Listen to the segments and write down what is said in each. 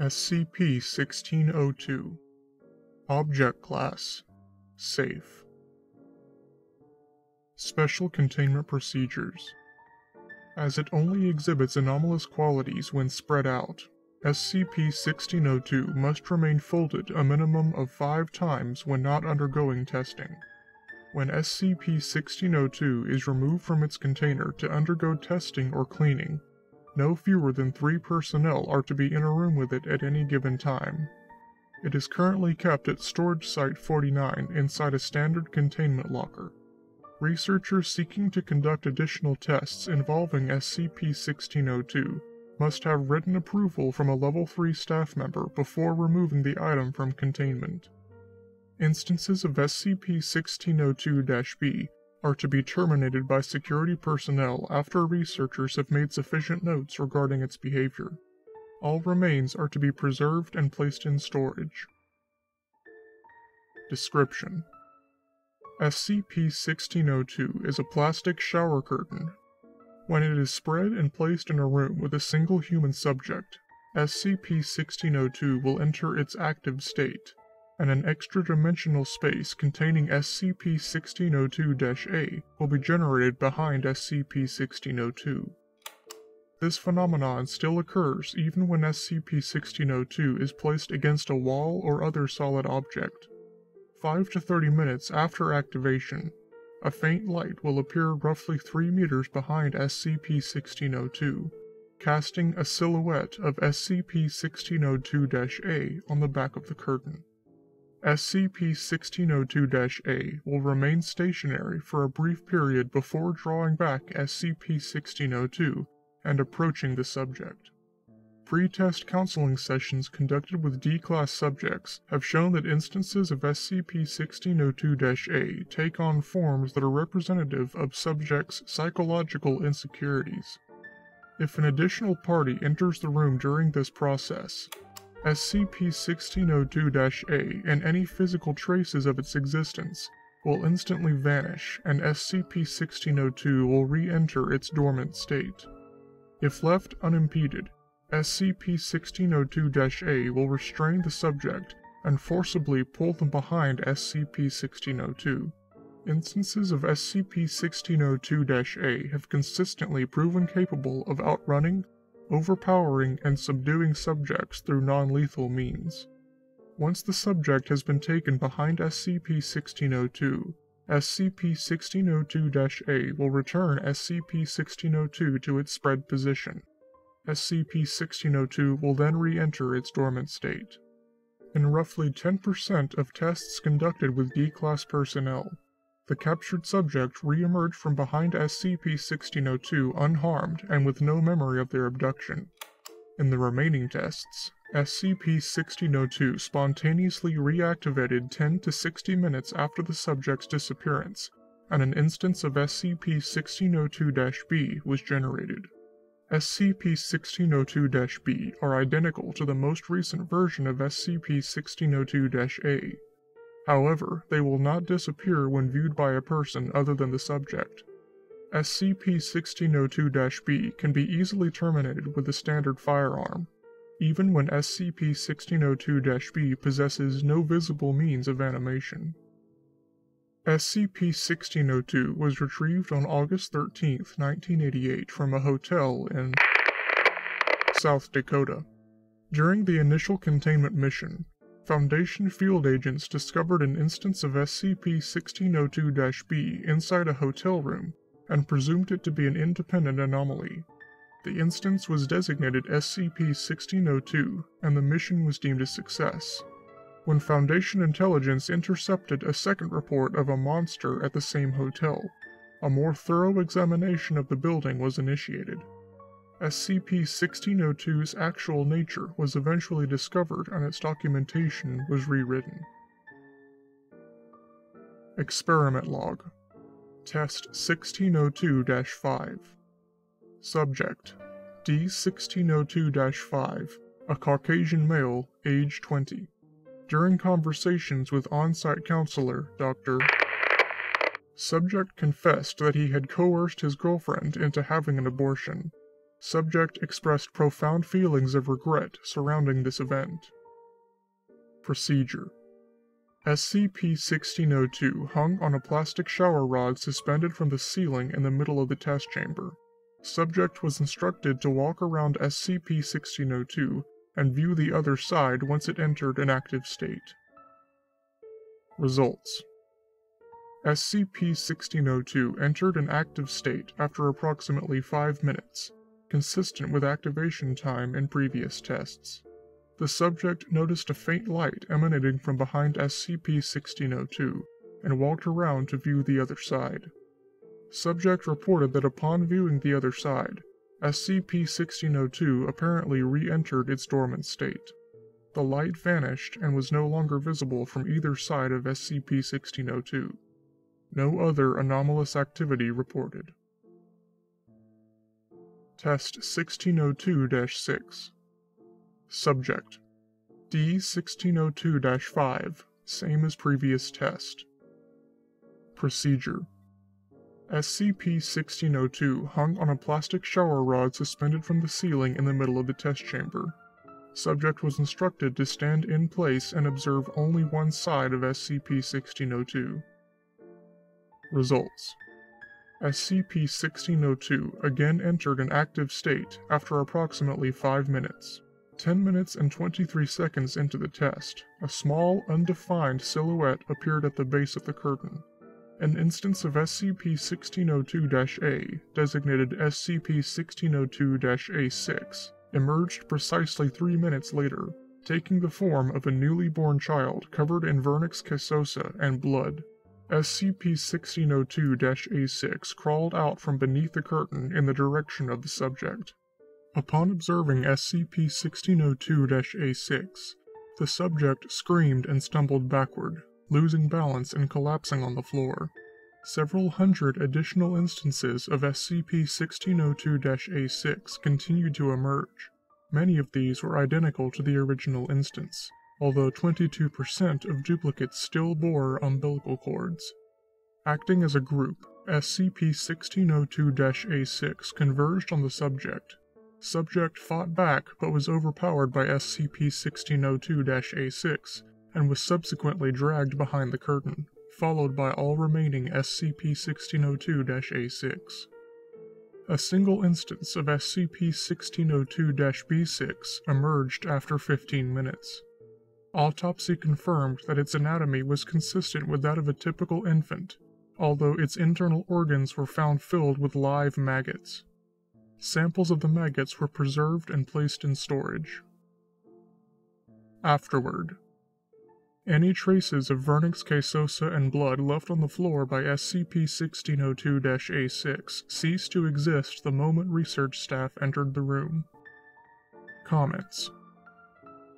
SCP-1602 Object Class. Safe. Special Containment Procedures. As it only exhibits anomalous qualities when spread out, SCP-1602 must remain folded a minimum of five times when not undergoing testing. When SCP-1602 is removed from its container to undergo testing or cleaning, no fewer than three personnel are to be in a room with it at any given time. It is currently kept at Storage Site 49 inside a standard containment locker. Researchers seeking to conduct additional tests involving SCP-1602 must have written approval from a Level 3 staff member before removing the item from containment. Instances of SCP-1602-B are to be terminated by security personnel after researchers have made sufficient notes regarding its behavior. All remains are to be preserved and placed in storage. Description SCP-1602 is a plastic shower curtain. When it is spread and placed in a room with a single human subject, SCP-1602 will enter its active state and an extra-dimensional space containing SCP-1602-A will be generated behind SCP-1602. This phenomenon still occurs even when SCP-1602 is placed against a wall or other solid object. 5 to 30 minutes after activation, a faint light will appear roughly 3 meters behind SCP-1602, casting a silhouette of SCP-1602-A on the back of the curtain. SCP-1602-A will remain stationary for a brief period before drawing back SCP-1602 and approaching the subject. Pre-test counseling sessions conducted with D-Class subjects have shown that instances of SCP-1602-A take on forms that are representative of subjects' psychological insecurities. If an additional party enters the room during this process, SCP-1602-A and any physical traces of its existence will instantly vanish and SCP-1602 will re-enter its dormant state. If left unimpeded, SCP-1602-A will restrain the subject and forcibly pull them behind SCP-1602. Instances of SCP-1602-A have consistently proven capable of outrunning overpowering and subduing subjects through non-lethal means. Once the subject has been taken behind SCP-1602, SCP-1602-A will return SCP-1602 to its spread position. SCP-1602 will then re-enter its dormant state. In roughly 10% of tests conducted with D-Class personnel, the captured subject re-emerged from behind SCP-1602 unharmed and with no memory of their abduction. In the remaining tests, SCP-1602 spontaneously reactivated 10 to 60 minutes after the subject's disappearance, and an instance of SCP-1602-B was generated. SCP-1602-B are identical to the most recent version of SCP-1602-A, However, they will not disappear when viewed by a person other than the subject. SCP-1602-B can be easily terminated with a standard firearm, even when SCP-1602-B possesses no visible means of animation. SCP-1602 was retrieved on August 13, 1988 from a hotel in South Dakota. During the initial containment mission, Foundation field agents discovered an instance of SCP-1602-B inside a hotel room and presumed it to be an independent anomaly. The instance was designated SCP-1602 and the mission was deemed a success. When Foundation intelligence intercepted a second report of a monster at the same hotel, a more thorough examination of the building was initiated. SCP-1602's actual nature was eventually discovered and its documentation was rewritten. Experiment Log Test 1602-5 Subject D1602-5, a Caucasian male, age 20. During conversations with on-site counselor, Dr. Subject confessed that he had coerced his girlfriend into having an abortion Subject expressed profound feelings of regret surrounding this event. Procedure SCP-1602 hung on a plastic shower rod suspended from the ceiling in the middle of the test chamber. Subject was instructed to walk around SCP-1602 and view the other side once it entered an active state. Results SCP-1602 entered an active state after approximately 5 minutes, consistent with activation time in previous tests. The subject noticed a faint light emanating from behind SCP-1602 and walked around to view the other side. Subject reported that upon viewing the other side, SCP-1602 apparently re-entered its dormant state. The light vanished and was no longer visible from either side of SCP-1602. No other anomalous activity reported. Test 1602 6 Subject D1602 5, same as previous test. Procedure SCP 1602 hung on a plastic shower rod suspended from the ceiling in the middle of the test chamber. Subject was instructed to stand in place and observe only one side of SCP 1602. Results SCP 1602 again entered an active state after approximately 5 minutes. 10 minutes and 23 seconds into the test, a small, undefined silhouette appeared at the base of the curtain. An instance of SCP-1602-A, designated SCP-1602-A6, emerged precisely three minutes later, taking the form of a newly born child covered in vernix caseosa and blood. SCP-1602-A6 crawled out from beneath the curtain in the direction of the subject. Upon observing SCP-1602-A6, the subject screamed and stumbled backward, losing balance and collapsing on the floor. Several hundred additional instances of SCP-1602-A6 continued to emerge. Many of these were identical to the original instance, although 22% of duplicates still bore umbilical cords. Acting as a group, SCP-1602-A6 converged on the subject Subject fought back but was overpowered by SCP-1602-A6 and was subsequently dragged behind the curtain, followed by all remaining SCP-1602-A6. A single instance of SCP-1602-B6 emerged after 15 minutes. Autopsy confirmed that its anatomy was consistent with that of a typical infant, although its internal organs were found filled with live maggots. Samples of the maggots were preserved and placed in storage. Afterward, any traces of vernix caseosa and blood left on the floor by SCP-1602-A6 ceased to exist the moment research staff entered the room. Comments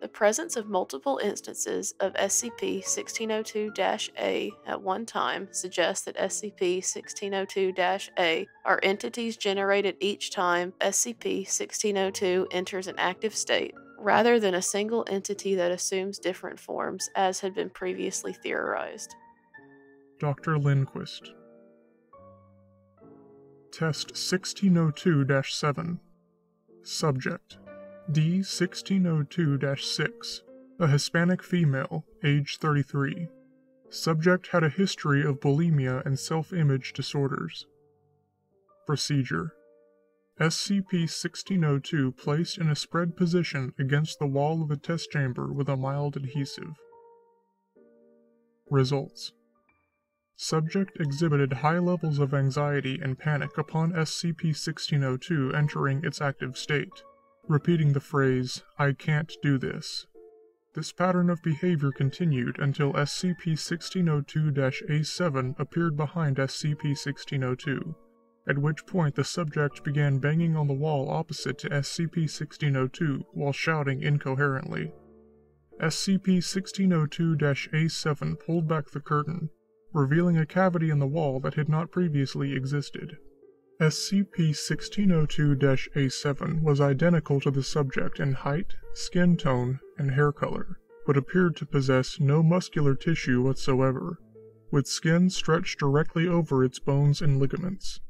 the presence of multiple instances of SCP 1602 A at one time suggests that SCP 1602 A are entities generated each time SCP 1602 enters an active state, rather than a single entity that assumes different forms, as had been previously theorized. Dr. Lindquist. Test 1602 7 Subject D1602 6, a Hispanic female, age 33. Subject had a history of bulimia and self image disorders. Procedure SCP 1602 placed in a spread position against the wall of the test chamber with a mild adhesive. Results Subject exhibited high levels of anxiety and panic upon SCP 1602 entering its active state repeating the phrase, I can't do this. This pattern of behavior continued until SCP-1602-A7 appeared behind SCP-1602, at which point the subject began banging on the wall opposite to SCP-1602 while shouting incoherently. SCP-1602-A7 pulled back the curtain, revealing a cavity in the wall that had not previously existed. SCP-1602-A7 was identical to the subject in height, skin tone, and hair color, but appeared to possess no muscular tissue whatsoever, with skin stretched directly over its bones and ligaments.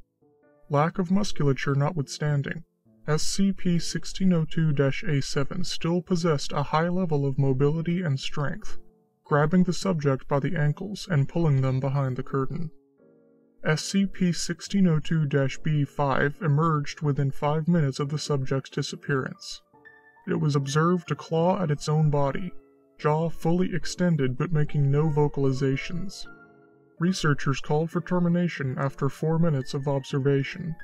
Lack of musculature notwithstanding, SCP 1602 A7 still possessed a high level of mobility and strength, grabbing the subject by the ankles and pulling them behind the curtain. SCP 1602 B5 emerged within five minutes of the subject's disappearance. It was observed to claw at its own body, jaw fully extended but making no vocalizations. Researchers called for termination after four minutes of observation.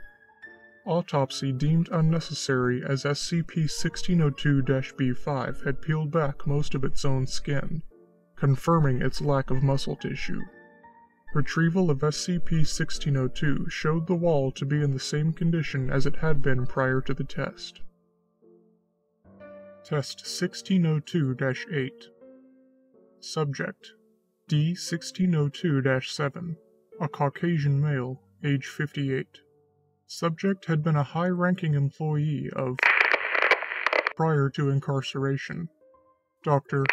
Autopsy deemed unnecessary as SCP 1602 B5 had peeled back most of its own skin, confirming its lack of muscle tissue. Retrieval of SCP 1602 showed the wall to be in the same condition as it had been prior to the test. Test 1602 8 Subject D 1602 7, a Caucasian male, age 58. Subject had been a high ranking employee of prior to incarceration. Dr.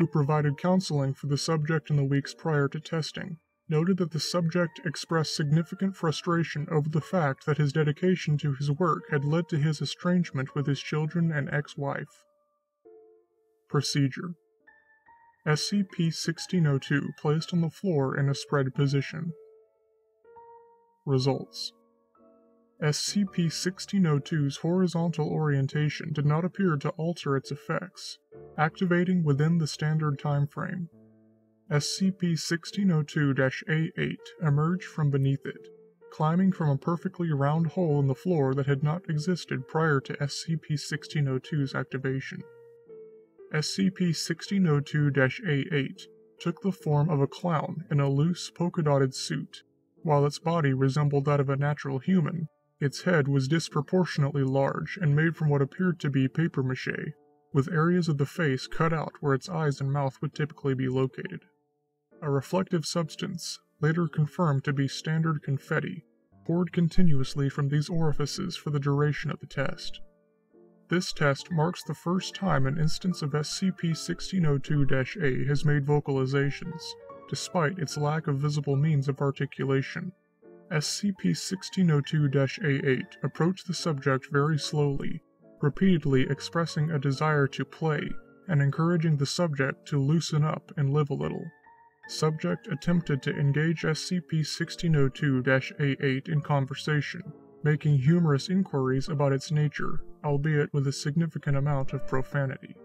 who provided counseling for the subject in the weeks prior to testing, noted that the subject expressed significant frustration over the fact that his dedication to his work had led to his estrangement with his children and ex wife. Procedure SCP 1602 placed on the floor in a spread position. Results SCP 1602's horizontal orientation did not appear to alter its effects, activating within the standard time frame. SCP 1602 A8 emerged from beneath it, climbing from a perfectly round hole in the floor that had not existed prior to SCP 1602's activation. SCP 1602 A8 took the form of a clown in a loose polka dotted suit. While its body resembled that of a natural human, its head was disproportionately large and made from what appeared to be papier mache, with areas of the face cut out where its eyes and mouth would typically be located. A reflective substance, later confirmed to be standard confetti, poured continuously from these orifices for the duration of the test. This test marks the first time an instance of SCP 1602 A has made vocalizations, despite its lack of visible means of articulation. SCP 1602 A8 approached the subject very slowly, repeatedly expressing a desire to play and encouraging the subject to loosen up and live a little. Subject attempted to engage SCP 1602 A8 in conversation, making humorous inquiries about its nature, albeit with a significant amount of profanity.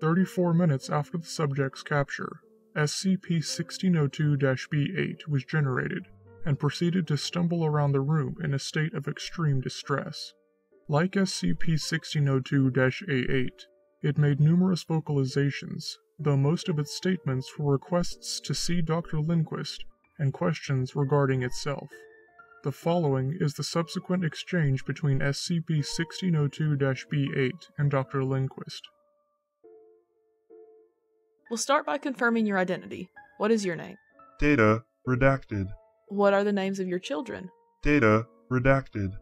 34 minutes after the subject's capture, SCP 1602 B8 was generated and proceeded to stumble around the room in a state of extreme distress. Like SCP 1602 A8, it made numerous vocalizations, though most of its statements were requests to see Dr. Lindquist and questions regarding itself. The following is the subsequent exchange between SCP 1602 B8 and Dr. Lindquist. We'll start by confirming your identity. What is your name? Data redacted. What are the names of your children? Data redacted.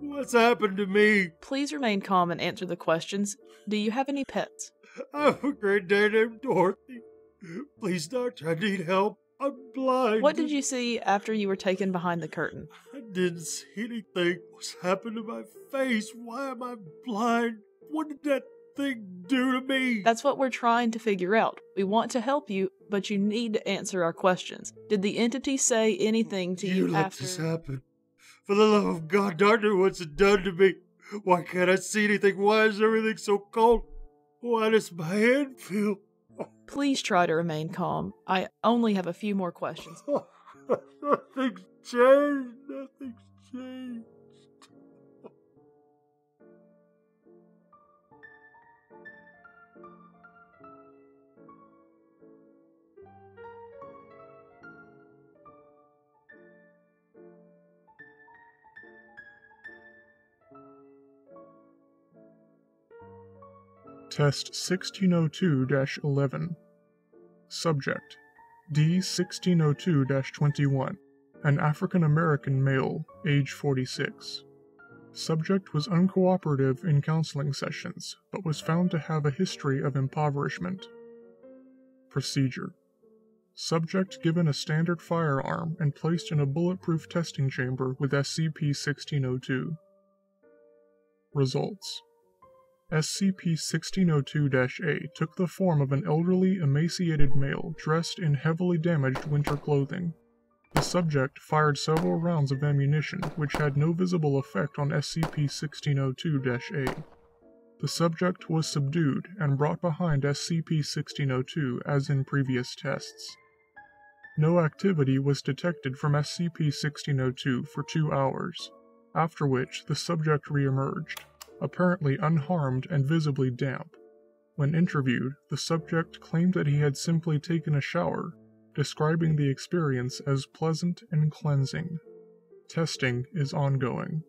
What's happened to me? Please remain calm and answer the questions. Do you have any pets? Oh, I have a great Dane named Dorothy. Please, doctor, I need help. I'm blind. What did you see after you were taken behind the curtain? I didn't see anything. What's happened to my face? Why am I blind? What did that thing do to me? That's what we're trying to figure out. We want to help you, but you need to answer our questions. Did the entity say anything to you, you let after? this happen. For the love of God, doctor, what's it done to me? Why can't I see anything? Why is everything so cold? Why does my head feel? Please try to remain calm. I only have a few more questions. Nothing's changed. Nothing's changed. Test 1602 11. Subject D 1602 21, an African American male, age 46. Subject was uncooperative in counseling sessions, but was found to have a history of impoverishment. Procedure Subject given a standard firearm and placed in a bulletproof testing chamber with SCP 1602. Results SCP 1602 A took the form of an elderly, emaciated male dressed in heavily damaged winter clothing. The subject fired several rounds of ammunition, which had no visible effect on SCP 1602 A. The subject was subdued and brought behind SCP 1602 as in previous tests. No activity was detected from SCP 1602 for two hours, after which the subject re-emerged apparently unharmed and visibly damp. When interviewed, the subject claimed that he had simply taken a shower, describing the experience as pleasant and cleansing. Testing is ongoing.